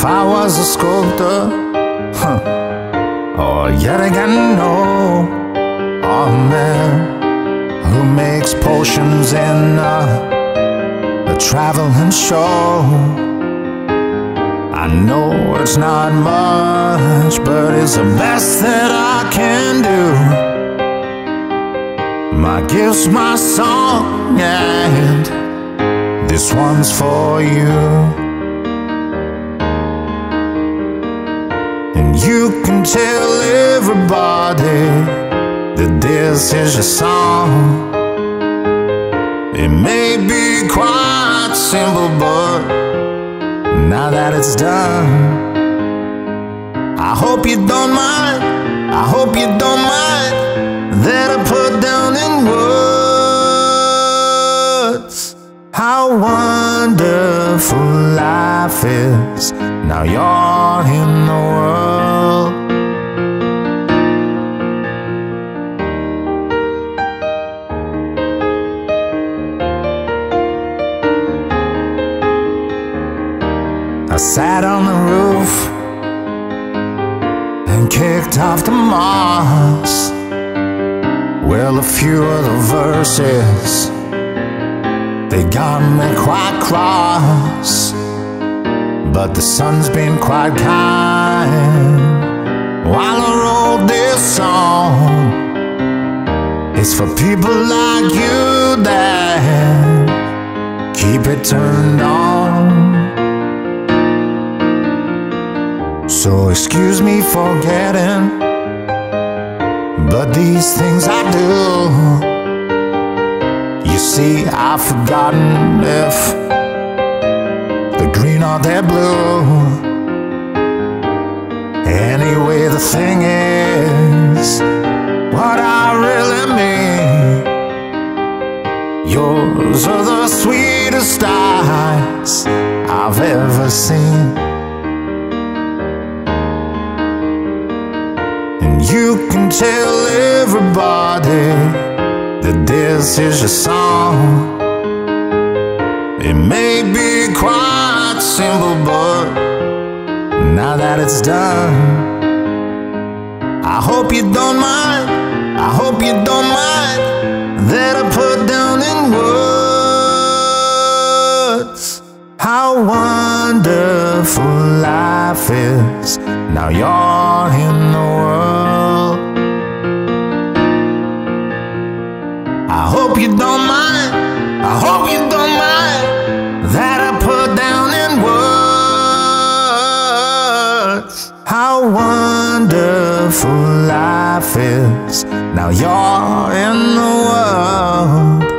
If I was a sculptor, huh, or yet again, no, a man who makes potions in uh, a, a traveling show. I know it's not much, but it's the best that I can do. My gift's my song, and this one's for you. You can tell everybody that this is your song. It may be quite simple, but now that it's done, I hope you don't mind. I hope you don't mind that I put down in words how wonderful life is. Now you're in the world. Sat on the roof and kicked off the moss. Well, a few of the verses they got me quite cross. But the sun's been quite kind while I wrote this song. It's for people like you that keep it turned on. So excuse me for getting, but these things I do. You see, I've forgotten if the green or they're blue. Anyway, the thing is, what I really mean. Yours are the sweetest eyes I've ever seen. Tell everybody that this is your song. It may be quite simple, but now that it's done, I hope you don't mind. I hope you don't mind that I put down in words how wonderful life is. Now you're in the world. is. Now you're in the world.